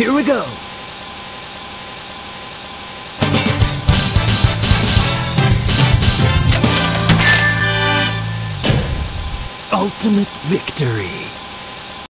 Here we go! Ultimate victory.